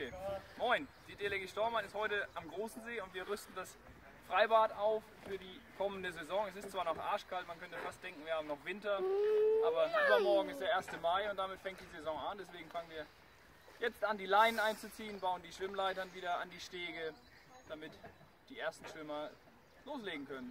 Okay. Moin, die DLG Stormann ist heute am Großen See und wir rüsten das Freibad auf für die kommende Saison. Es ist zwar noch arschkalt, man könnte fast denken, wir haben noch Winter, aber übermorgen ist der 1. Mai und damit fängt die Saison an. Deswegen fangen wir jetzt an, die Leinen einzuziehen, bauen die Schwimmleitern wieder an die Stege, damit die ersten Schwimmer loslegen können.